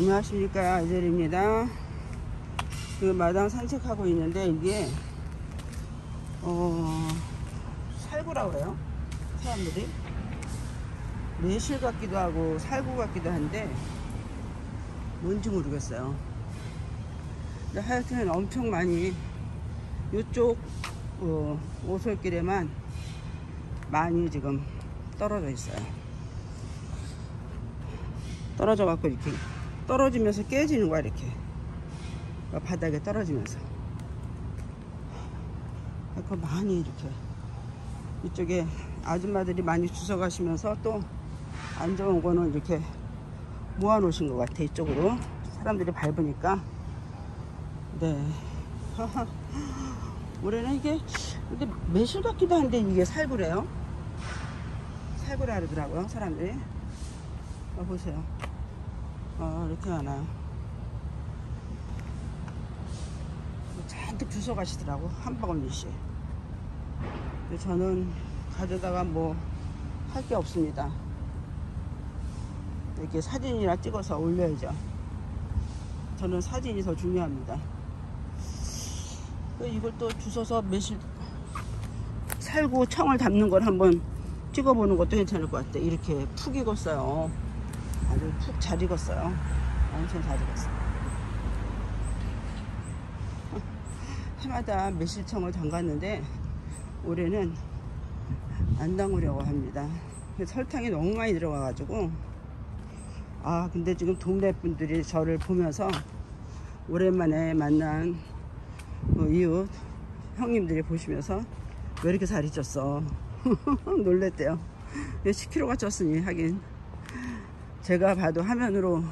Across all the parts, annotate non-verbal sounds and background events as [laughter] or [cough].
안녕하십니까 아이들입니다. 그 마당 산책하고 있는데 이게 어 살구라고 해요? 사람들이? 매실 같기도 하고 살구 같기도 한데 뭔지 모르겠어요. 근데 하여튼 엄청 많이 이쪽 어, 오솔길에만 많이 지금 떨어져 있어요. 떨어져 갖고 이렇게 떨어지면서 깨지는 거야 이렇게. 바닥에 떨어지면서. 그 많이 이렇게 이쪽에 아줌마들이 많이 주워 가시면서 또 안 좋은 거는 이렇게 모아 놓으신 것 같아 이쪽으로. 사람들이 밟으니까. 네. [laughs] 올해는 이게 근데 매실 같기도 한데 이게 살구래요. 살구라 그러더라고요 사람들이. 어, 보세요 어, 이렇게 많아요. 잔뜩 주워 가시더라고 한 바구니씩. 저는 가져다가 뭐 할 게 없습니다. 이렇게 사진이나 찍어서 올려야죠. 저는 사진이 더 중요합니다. 그 이걸 또 주워서 매실 살고 청을 담는 걸 한번 찍어보는 것도 괜찮을 것 같아 이렇게 푹 익었어요 아주 푹 잘 익었어요. 엄청 잘 익었어요. [laughs] 해마다 매실청을 담갔는데 올해는 안 담으려고 합니다. 설탕이 너무 많이 들어가 가지고. 아 근데 지금 동네 분들이 저를 보면서 오랜만에 만난 뭐 이웃 형님들이 보시면서 왜 이렇게 살이 쪘어? [laughs] 놀랬대요. 10kg가 쪘으니? 하긴 제가 봐도 화면으로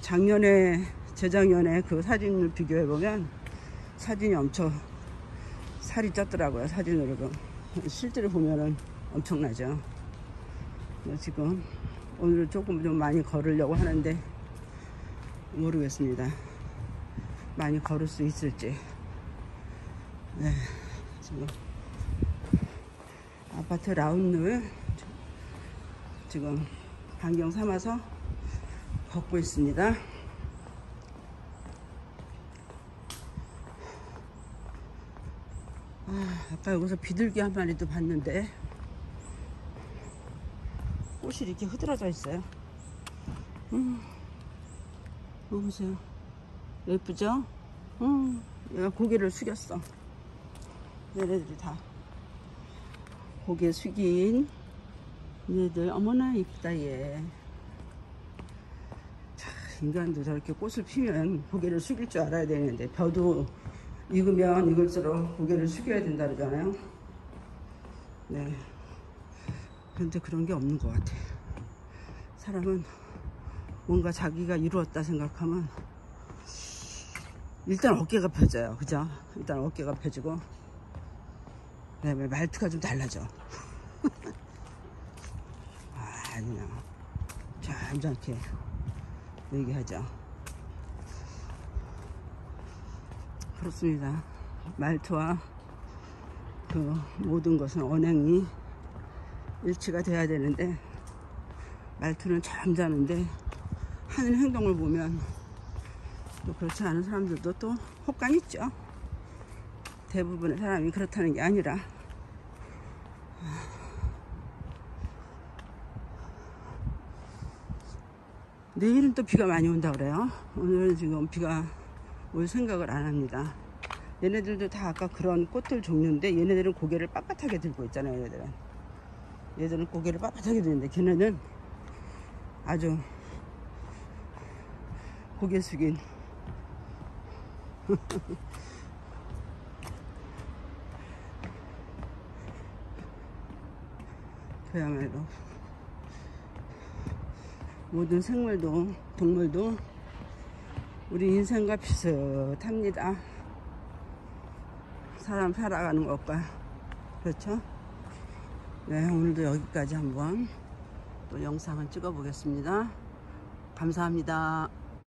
작년에 재작년에 그 사진을 비교해 보면 사진이 엄청 살이 쪘더라고요 사진으로. 도 실제로 보면은 엄청나죠. 지금 오늘 조금 좀 많이 걸으려고 하는데 모르겠습니다. 많이 걸을 수 있을지. 네 지금 아파트 라운을 지금 반경 삼아서 걷고 있습니다 아, 아까 여기서 비둘기 한 마리도 봤는데 꽃이 이렇게 흐드러져 있어요. 음, 뭐 보세요. 예쁘죠? 음, 얘가 고개를 숙였어. 얘네들이 다 고개 숙인 얘들 어머나 이쁘다 얘. 자, 인간도 저렇게 꽃을 피면 고개를 숙일 줄 알아야 되는데 벼도 익으면 익을수록 고개를 숙여야 된다 그러잖아요. 네. 그런데 그런 게 없는 것 같아. 사람은 뭔가 자기가 이루었다 생각하면 일단 어깨가 펴져요. 그죠? 일단 어깨가 펴지고 그 다음에 말투가 좀 달라져. 아, 그냥 점잖게 얘기하죠. 그렇습니다. 말투와 그 모든 것은 언행이 일치가 돼야 되는데 말투는 잠자는데 하는 행동을 보면 또 그렇지 않은 사람들도 또 혹간 있죠. 대부분의 사람이 그렇다는 게 아니라 내일은 또 비가 많이 온다 그래요. 오늘은 지금 비가 올 생각을 안 합니다. 얘네들도 다 아까 그런 꽃들 종류인데 얘네들은 고개를 빳빳하게 들고 있잖아요. 얘네들은. 얘들은 고개를 빳빳하게 드는데 걔네는 아주 고개 숙인 [laughs] 그야말로 모든 생물도 동물도 우리 인생과 비슷합니다. 사람 살아가는 것과 그렇죠? 네 오늘도 여기까지 한번 또 영상을 찍어 보겠습니다. 감사합니다.